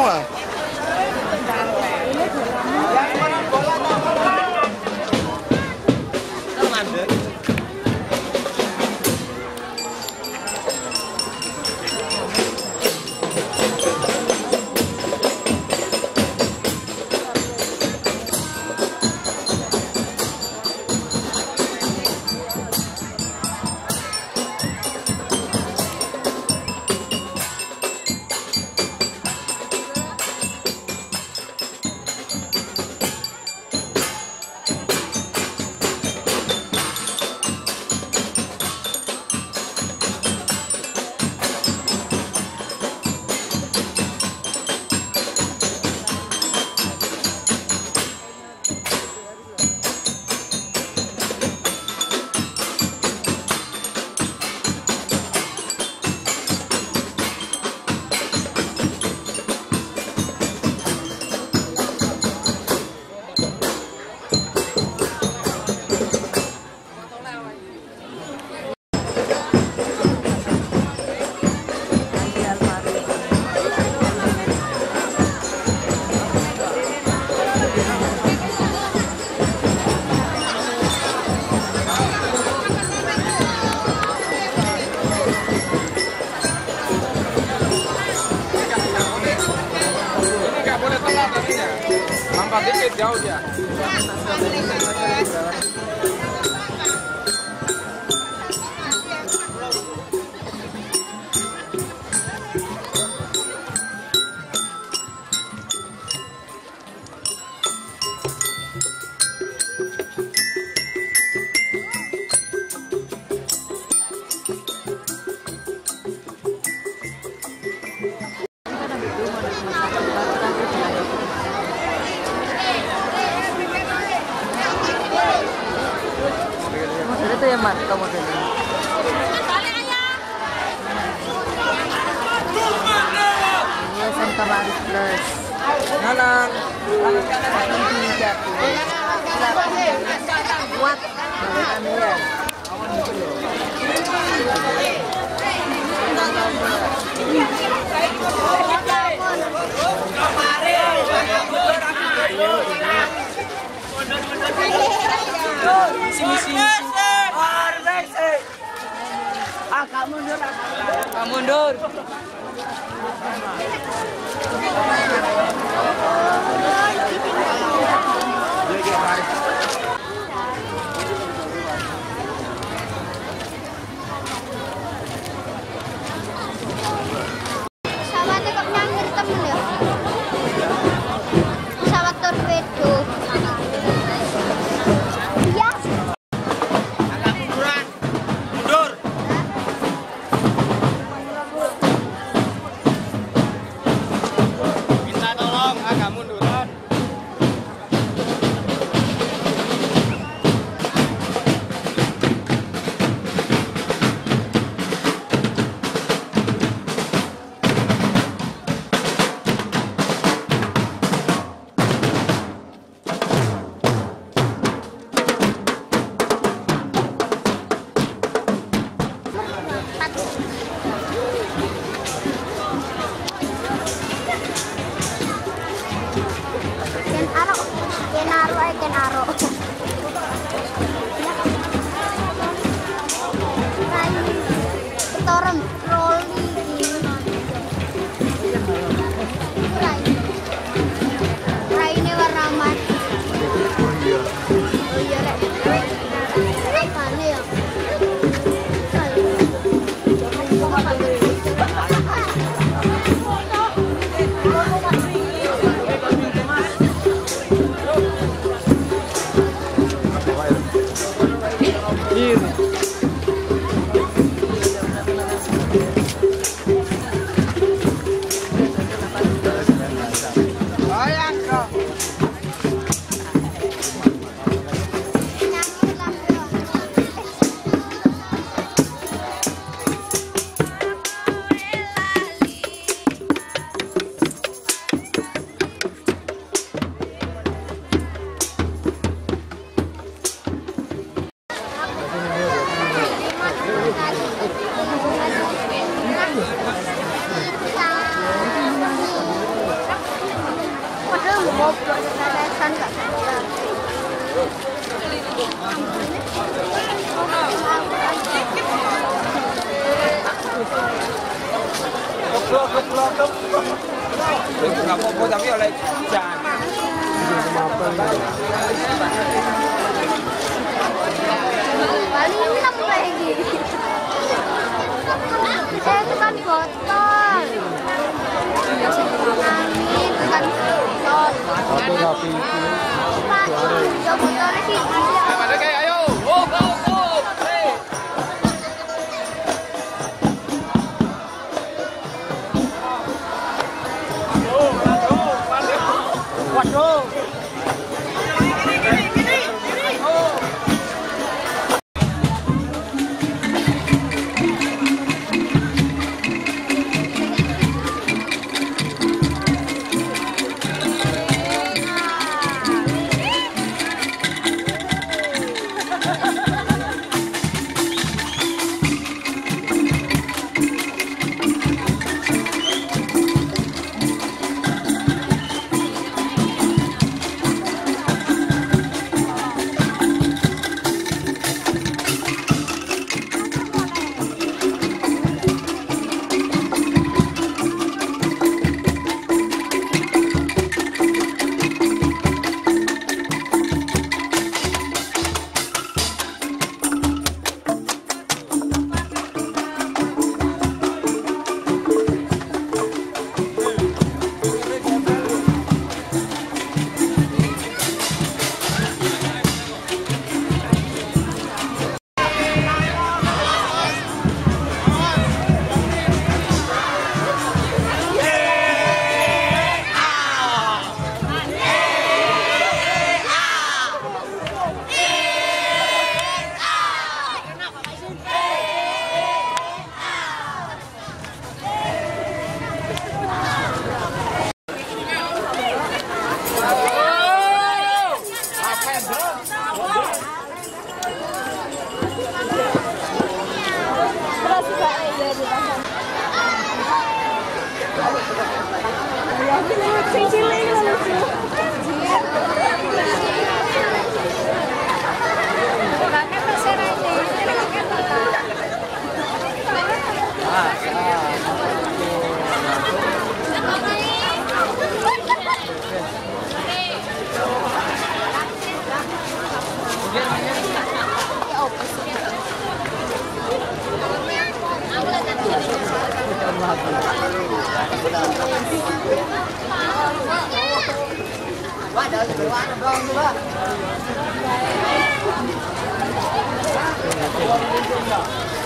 等会 Sini mundur, agak mundur. Nggak apa-apa oleh lagi. Eh, kan botol. Kan ya ayo. Oh, oh, quá đợi tụi ăn con luôn á Thank you.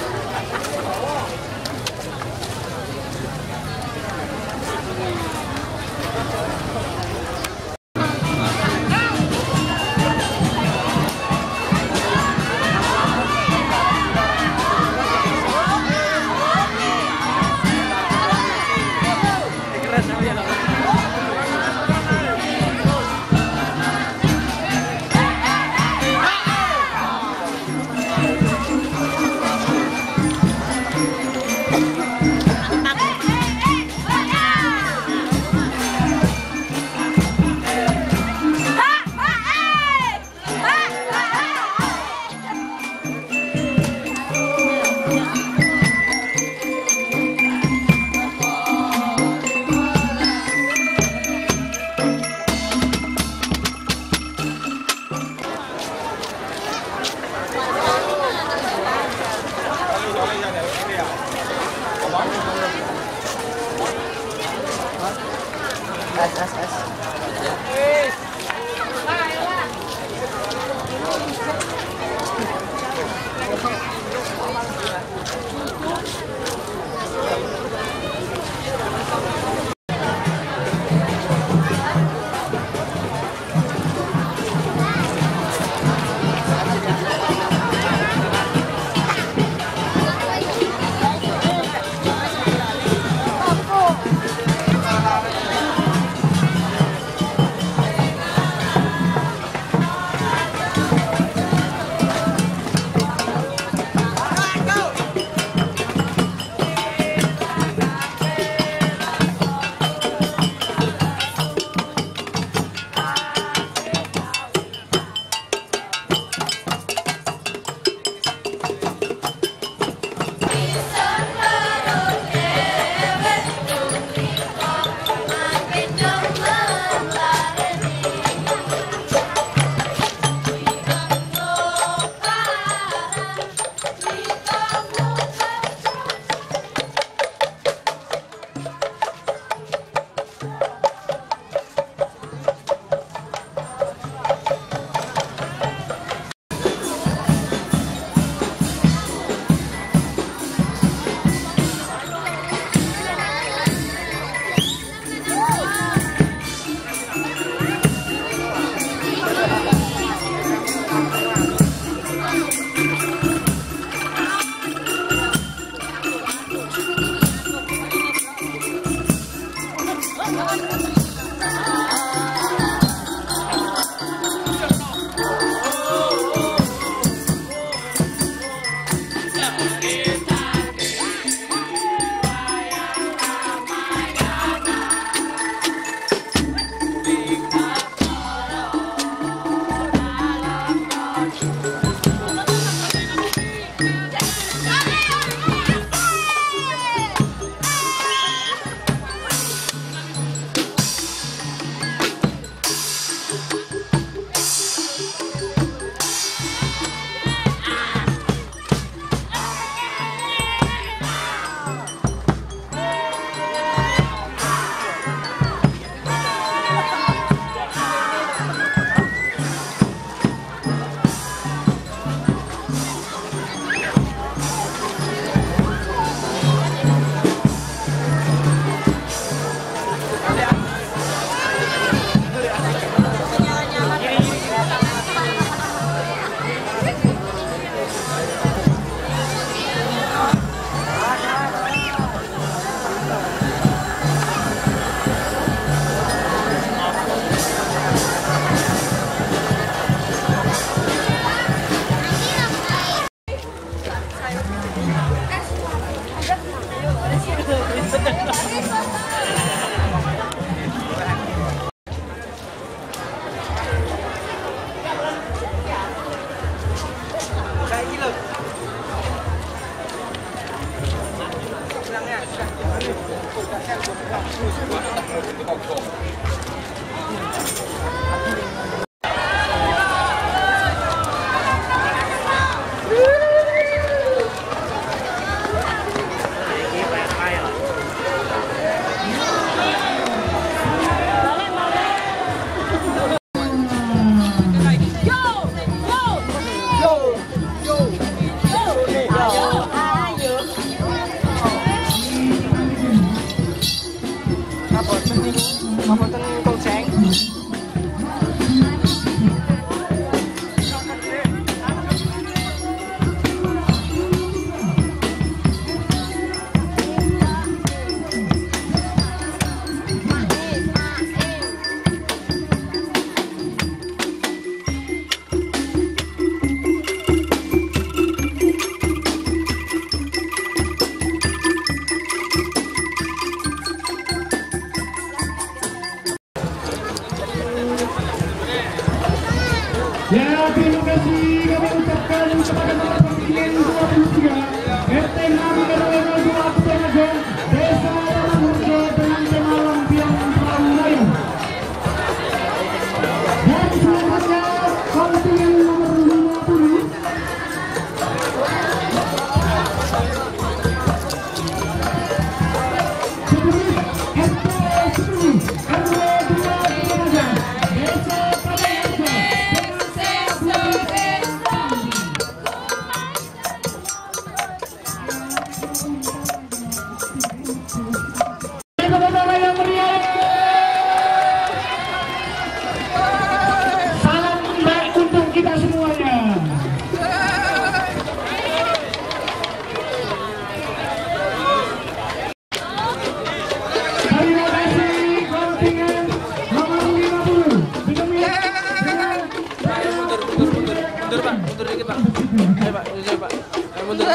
Mundur.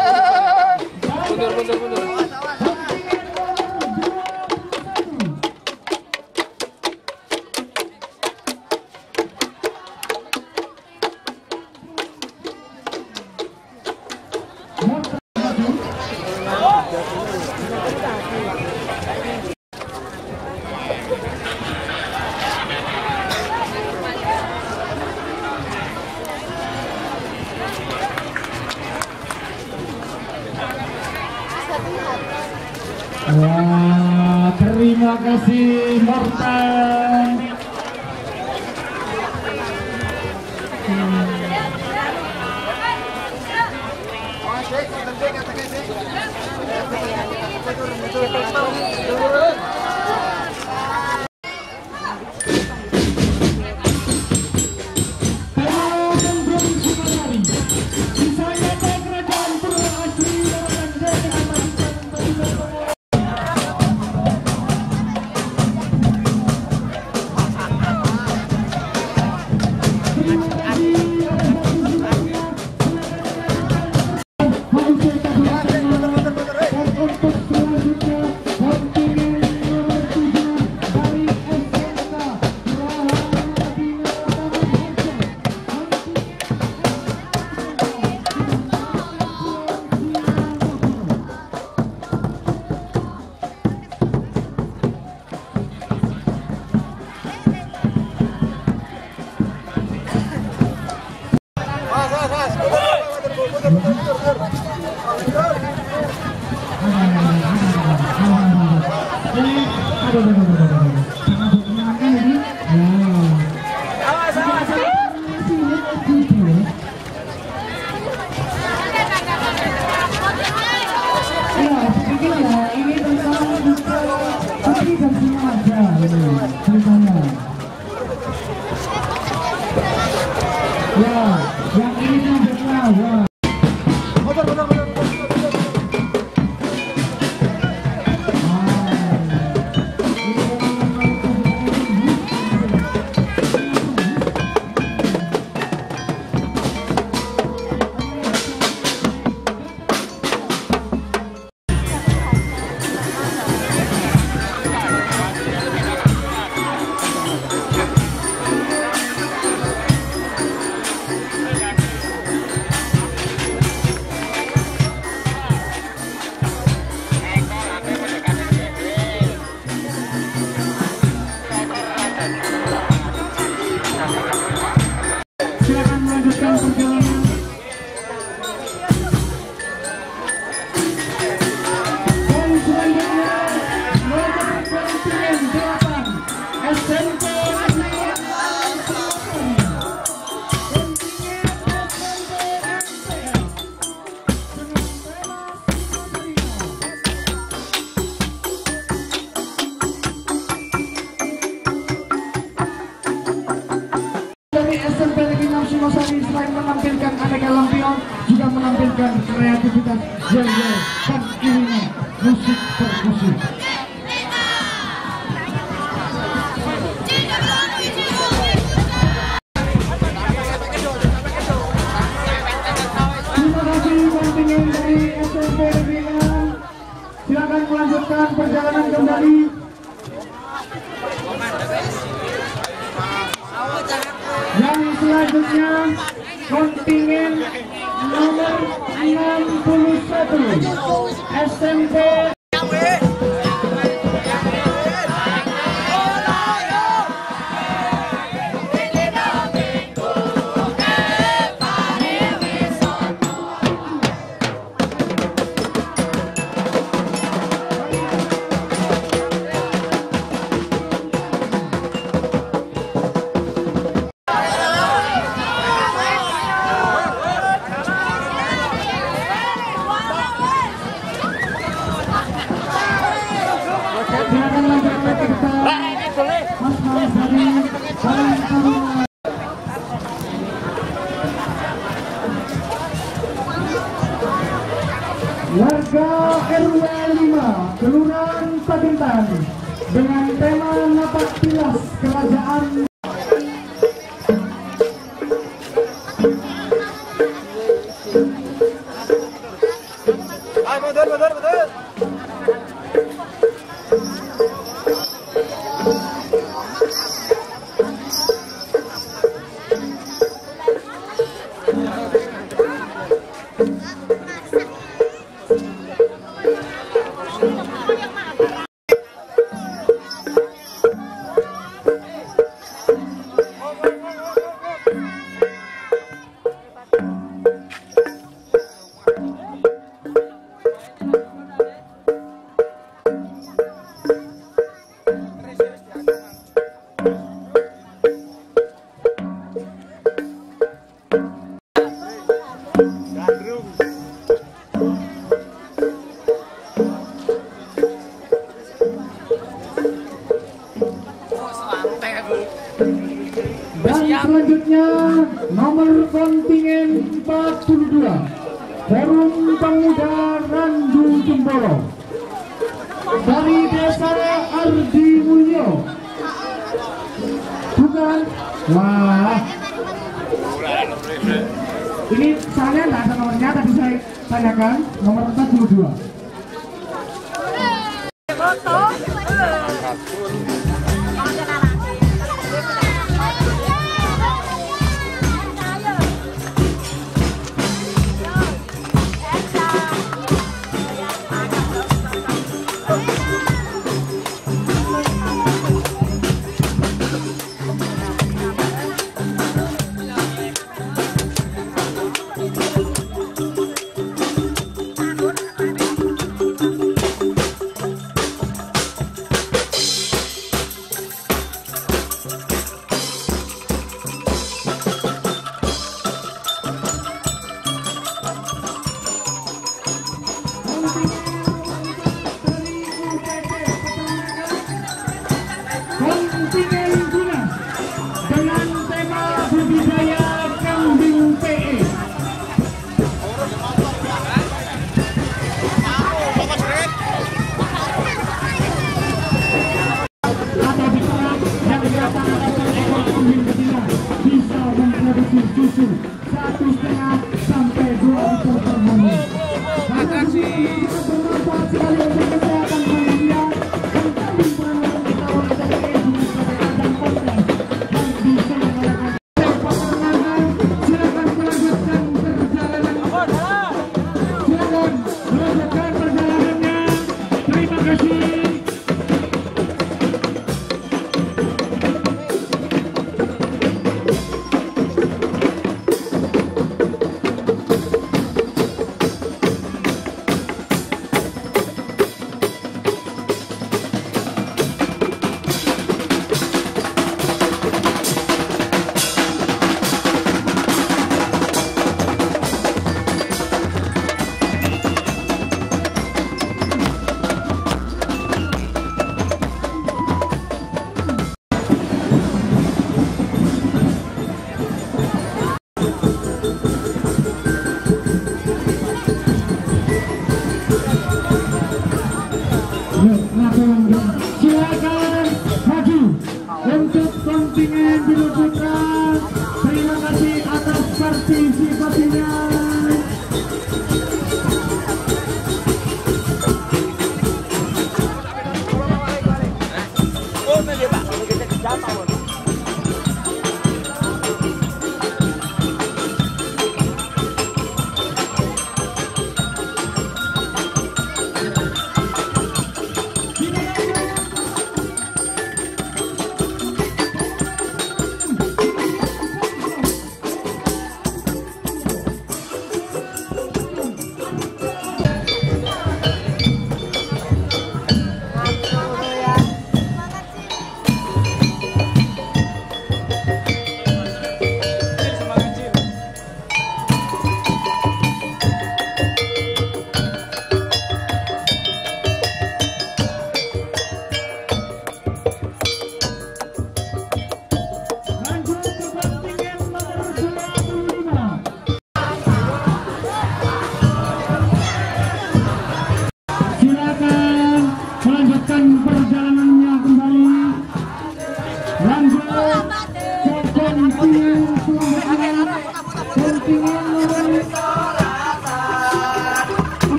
Mundur, mundur, mundur.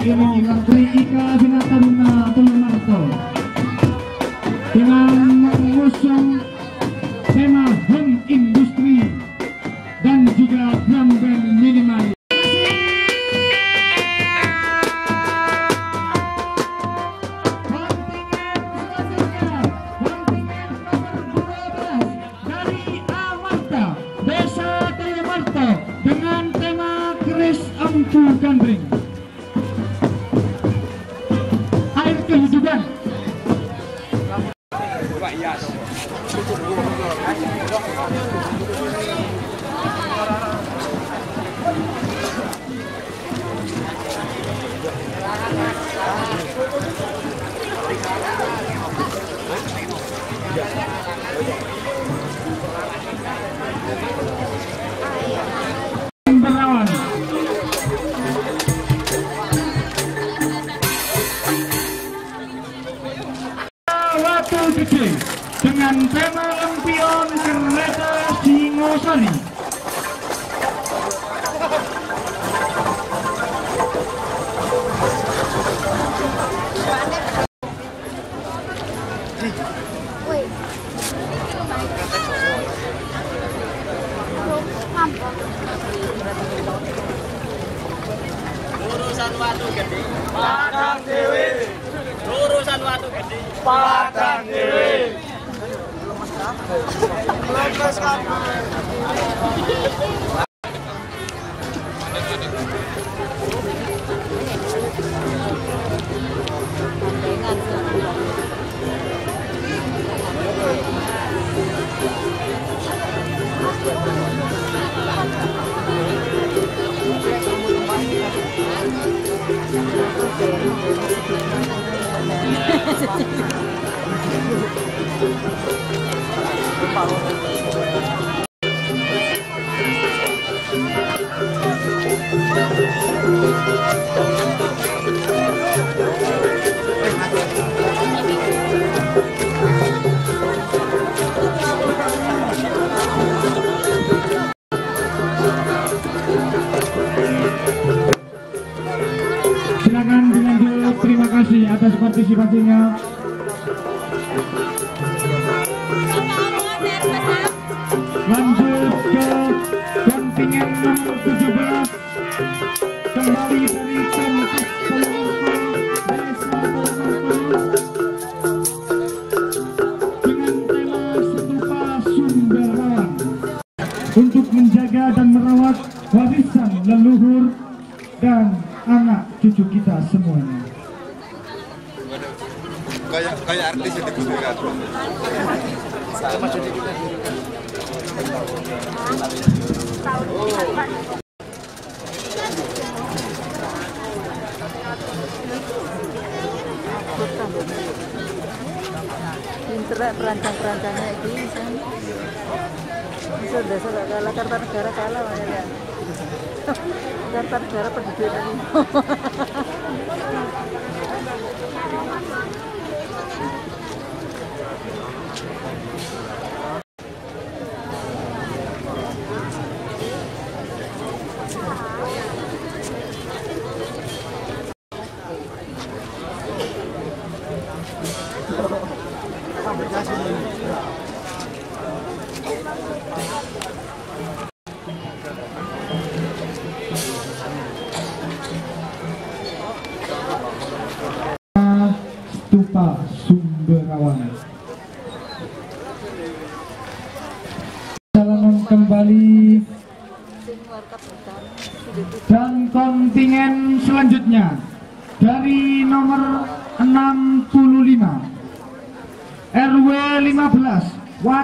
que no. Dengan tema Lampion Kereta Singosari. padang dewe Lepas kabeh Preparou, né? 大金牙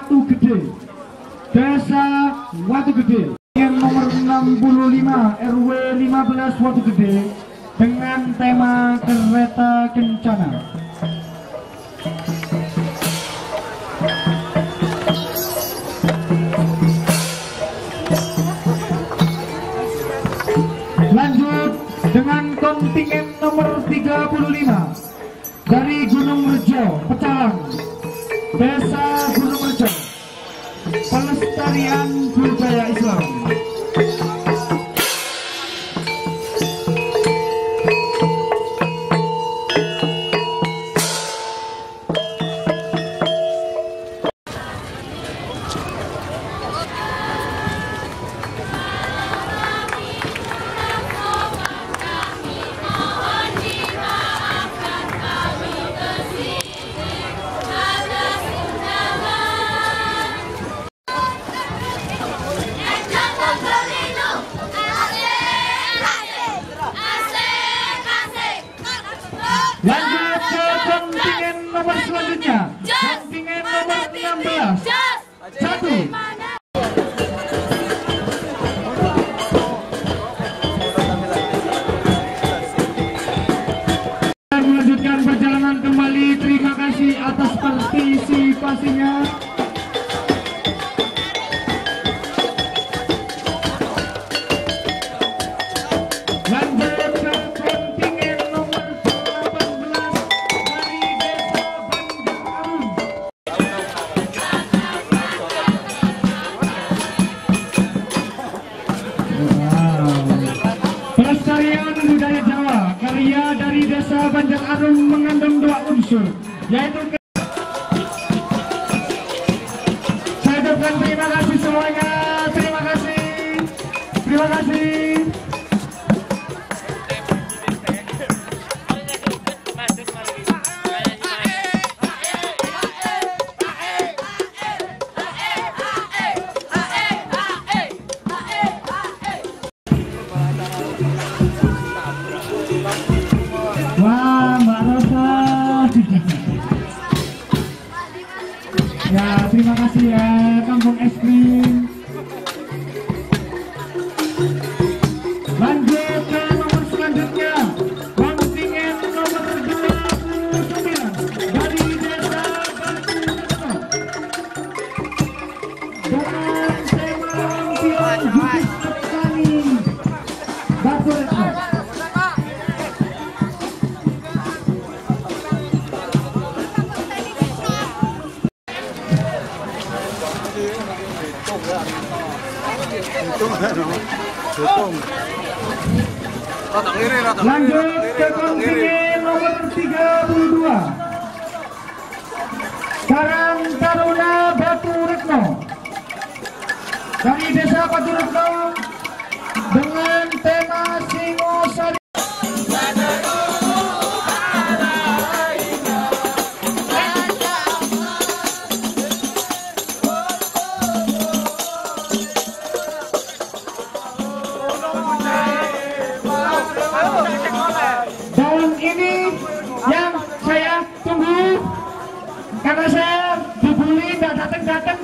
Watu Gede. Desa Watu Gede. Yang nomor 65 RW 15 Watu Gede.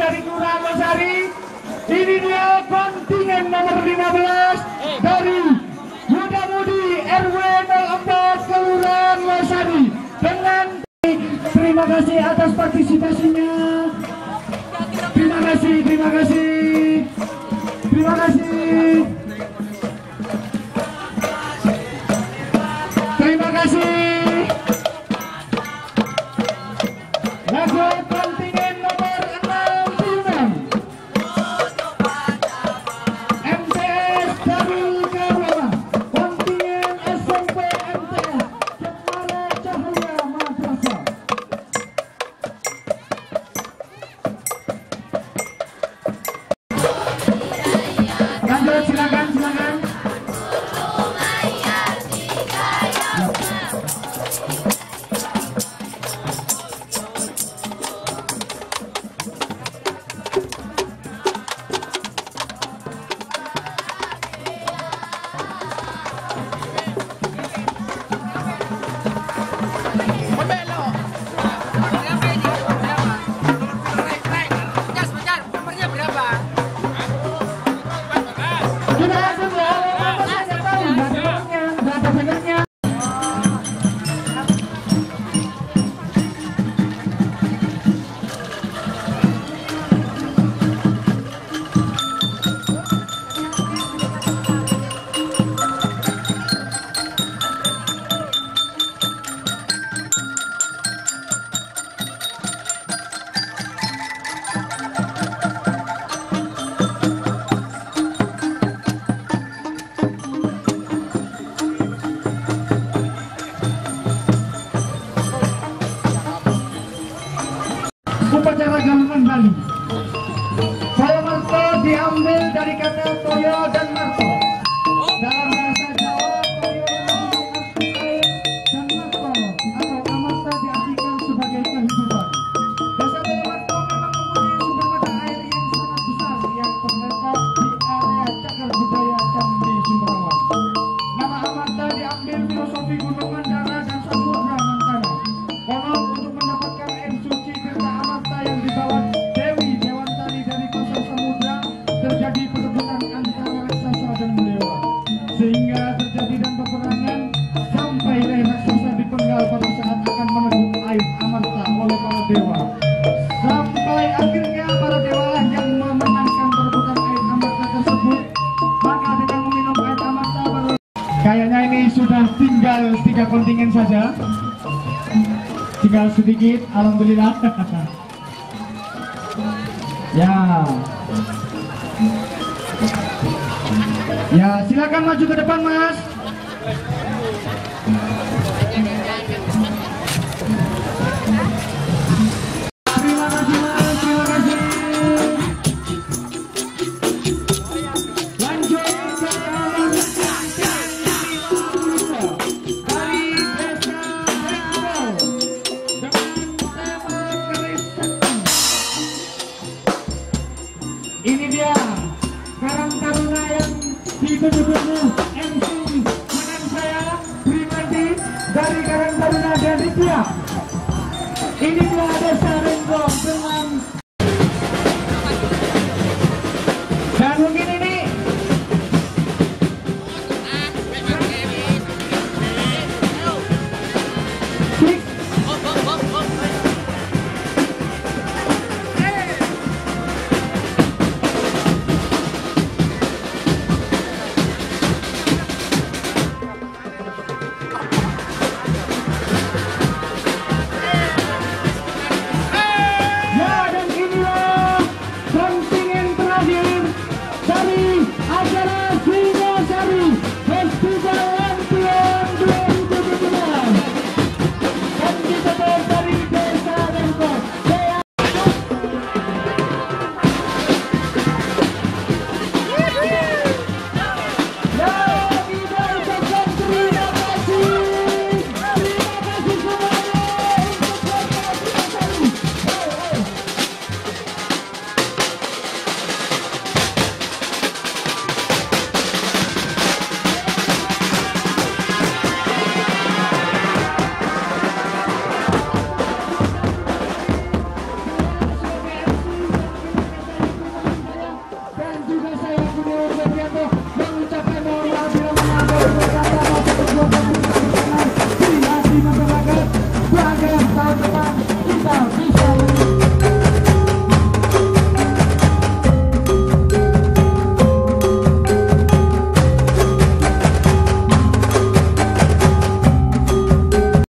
dari Nura Masari. Ini dia kontingen nomor 15 dari Yuda Mudi RW 04 Kelurahan Masari. Dengan terima kasih atas partisipasinya. Terima kasih, terima kasih. Terima kasih. Sedikit, alhamdulillah. ya. Ya, silakan maju ke depan, Mas.